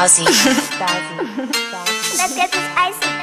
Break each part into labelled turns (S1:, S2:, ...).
S1: Bowsy. Bowsy. Bowsy.
S2: Let's get this icy.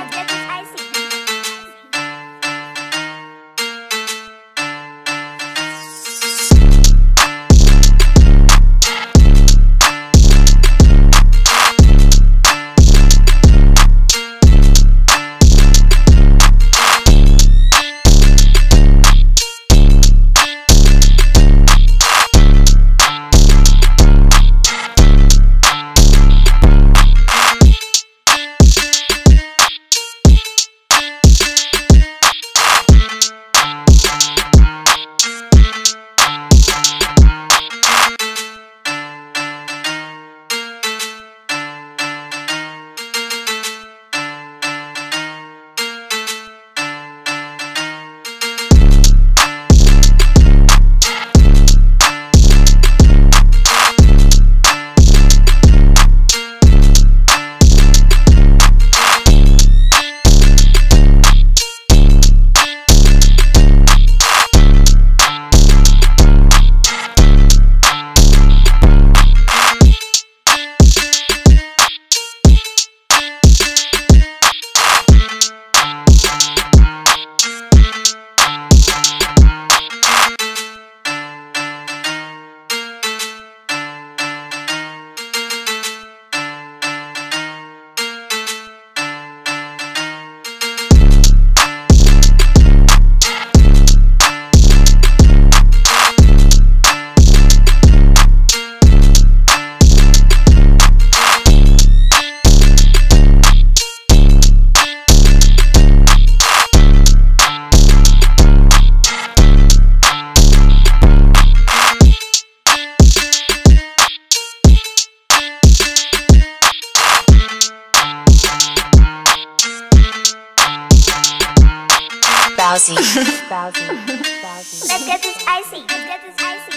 S1: Bowsy. Bowsy. Bowsy.
S2: Let's get this icy. Let's get this icy.